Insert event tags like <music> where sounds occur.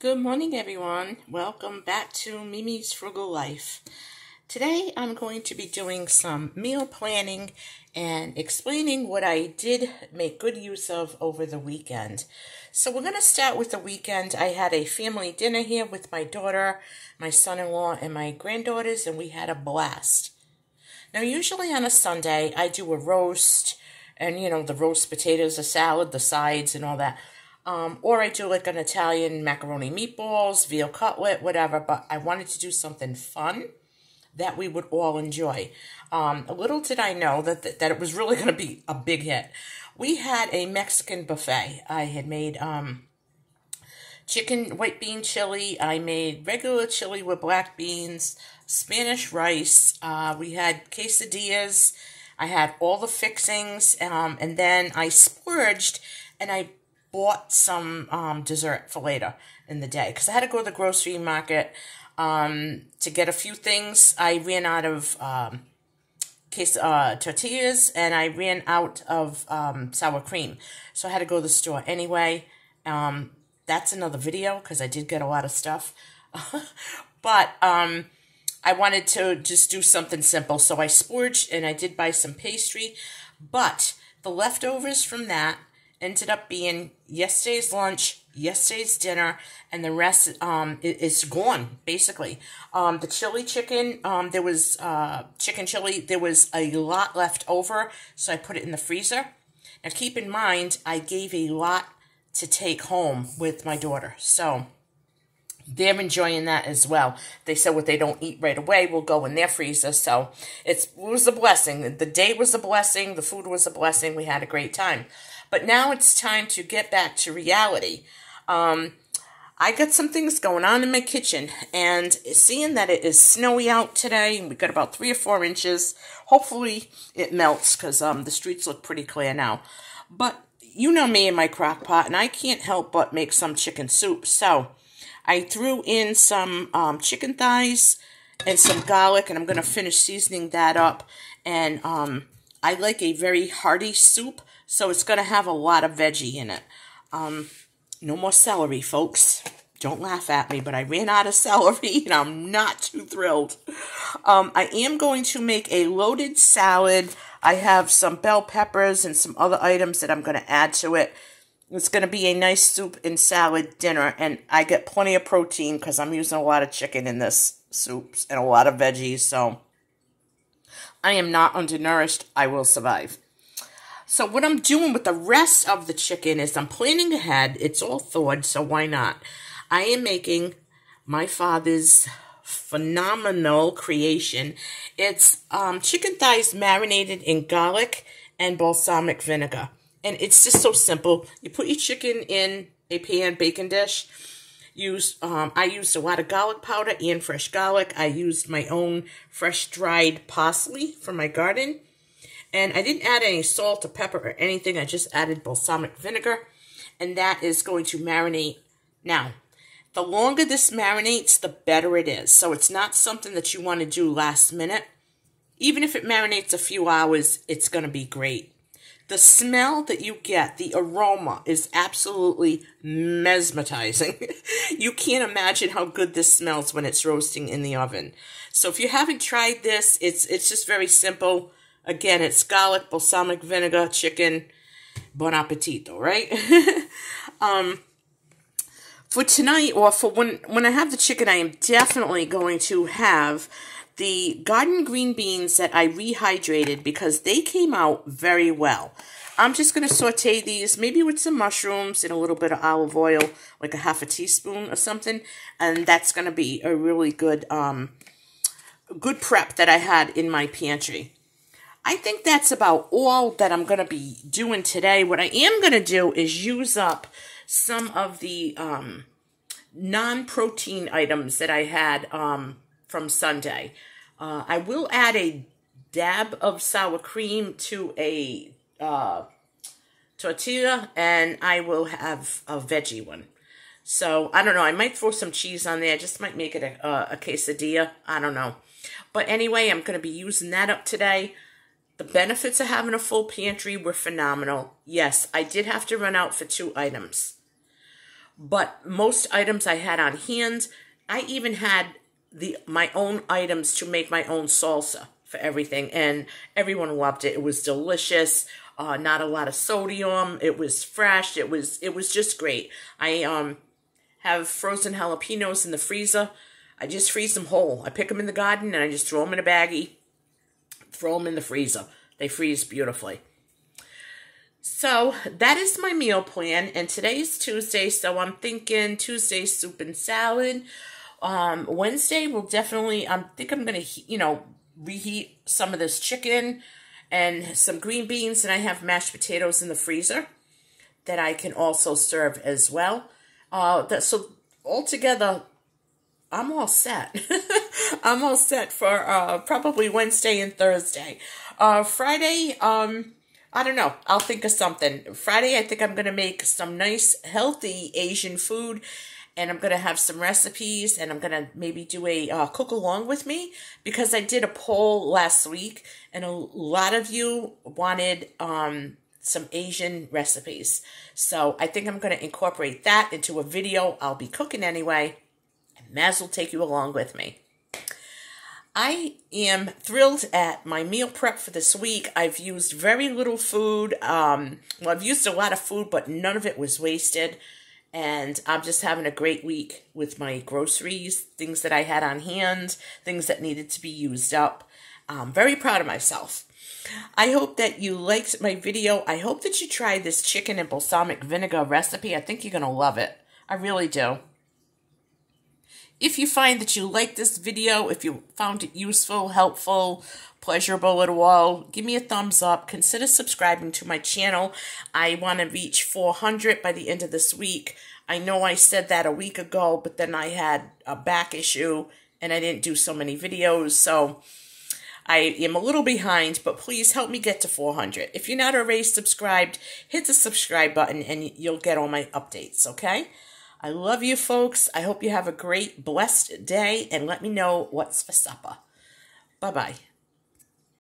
Good morning, everyone. Welcome back to Mimi's Frugal Life. Today, I'm going to be doing some meal planning and explaining what I did make good use of over the weekend. So, we're going to start with the weekend. I had a family dinner here with my daughter, my son in law, and my granddaughters, and we had a blast. Now, usually on a Sunday, I do a roast and, you know, the roast potatoes, a salad, the sides, and all that. Um, or I do like an Italian macaroni meatballs, veal cutlet, whatever. But I wanted to do something fun that we would all enjoy. Um, little did I know that, that, that it was really <laughs> going to be a big hit. We had a Mexican buffet. I had made um, chicken white bean chili. I made regular chili with black beans, Spanish rice. Uh, we had quesadillas. I had all the fixings, um, and then I splurged and I bought some um, dessert for later in the day because I had to go to the grocery market um, to get a few things. I ran out of um, case uh, tortillas and I ran out of um, sour cream, so I had to go to the store anyway. Um, that's another video because I did get a lot of stuff, <laughs> but um, I wanted to just do something simple, so I splurged and I did buy some pastry, but the leftovers from that ended up being yesterday's lunch, yesterday's dinner, and the rest um, is gone, basically. Um, the chili chicken, um, there was uh, chicken chili, there was a lot left over, so I put it in the freezer. Now, keep in mind, I gave a lot to take home with my daughter, so they're enjoying that as well. They said what they don't eat right away will go in their freezer. So it was a blessing. The day was a blessing. The food was a blessing. We had a great time. But now it's time to get back to reality. Um, I got some things going on in my kitchen, and seeing that it is snowy out today, we got about three or four inches. Hopefully, it melts because um, the streets look pretty clear now. But you know me and my crock pot, and I can't help but make some chicken soup. So I threw in some um, chicken thighs and some garlic, and I'm going to finish seasoning that up. And um, I like a very hearty soup, so it's going to have a lot of veggie in it. Um, no more celery, folks. Don't laugh at me, but I ran out of celery <laughs> and I'm not too thrilled. Um, I am going to make a loaded salad. I have some bell peppers and some other items that I'm going to add to it. It's going to be a nice soup and salad dinner, and I get plenty of protein because I'm using a lot of chicken in this soups and a lot of veggies, so I am not undernourished. I will survive. So what I'm doing with the rest of the chicken is I'm planning ahead. It's all thawed, so why not? I am making my father's phenomenal creation. It's um, chicken thighs marinated in garlic and balsamic vinegar. And it's just so simple. You put your chicken in a pan baking dish. Use um, I used a lot of garlic powder and fresh garlic. I used my own fresh dried parsley from my garden. And I didn't add any salt or pepper or anything. I just added balsamic vinegar. And that is going to marinate. Now, the longer this marinates, the better it is. So it's not something that you want to do last minute. Even if it marinates a few hours, it's going to be great. The smell that you get, the aroma is absolutely mesmerizing. <laughs> you can't imagine how good this smells when it's roasting in the oven. So if you haven't tried this, it's it's just very simple. Again, it's garlic, balsamic vinegar, chicken. Bon appetito, right? <laughs> um, for tonight, or for when, when I have the chicken, I am definitely going to have the garden green beans that I rehydrated because they came out very well. I'm just going to saute these, maybe with some mushrooms and a little bit of olive oil, like a half a teaspoon or something. And that's going to be a really good, um, good prep that I had in my pantry. I think that's about all that I'm going to be doing today. What I am going to do is use up some of the um, non-protein items that I had um, from Sunday. Uh, I will add a dab of sour cream to a uh, tortilla, and I will have a veggie one. So, I don't know. I might throw some cheese on there. I just might make it a, a, a quesadilla. I don't know. But anyway, I'm going to be using that up today. The benefits of having a full pantry were phenomenal. Yes, I did have to run out for two items. but most items I had on hand. I even had the my own items to make my own salsa for everything, and everyone loved it. It was delicious. Uh, not a lot of sodium. It was fresh. It was it was just great. I um have frozen jalapenos in the freezer. I just freeze them whole. I pick them in the garden and I just throw them in a baggie, throw them in the freezer. They freeze beautifully. So that is my meal plan, and today's Tuesday, so I'm thinking Tuesday soup and salad. Um, Wednesday will definitely. I think I'm gonna, you know, reheat some of this chicken and some green beans, and I have mashed potatoes in the freezer that I can also serve as well. Uh, that so altogether, I'm all set. <laughs> <laughs> I'm all set for uh, probably Wednesday and Thursday. Uh, Friday, um, I don't know. I'll think of something. Friday, I think I'm going to make some nice, healthy Asian food. And I'm going to have some recipes. And I'm going to maybe do a uh, cook along with me. Because I did a poll last week. And a lot of you wanted um, some Asian recipes. So I think I'm going to incorporate that into a video. I'll be cooking anyway. And Maz will take you along with me. I am thrilled at my meal prep for this week. I've used very little food. Um, well, I've used a lot of food, but none of it was wasted. And I'm just having a great week with my groceries, things that I had on hand, things that needed to be used up. I'm very proud of myself. I hope that you liked my video. I hope that you tried this chicken and balsamic vinegar recipe. I think you're going to love it. I really do. If you find that you like this video, if you found it useful, helpful, pleasurable at all, give me a thumbs up. Consider subscribing to my channel. I want to reach 400 by the end of this week. I know I said that a week ago, but then I had a back issue and I didn't do so many videos. So I am a little behind, but please help me get to 400. If you're not already subscribed, hit the subscribe button and you'll get all my updates, okay? I love you folks. I hope you have a great, blessed day, and let me know what's for supper. Bye bye.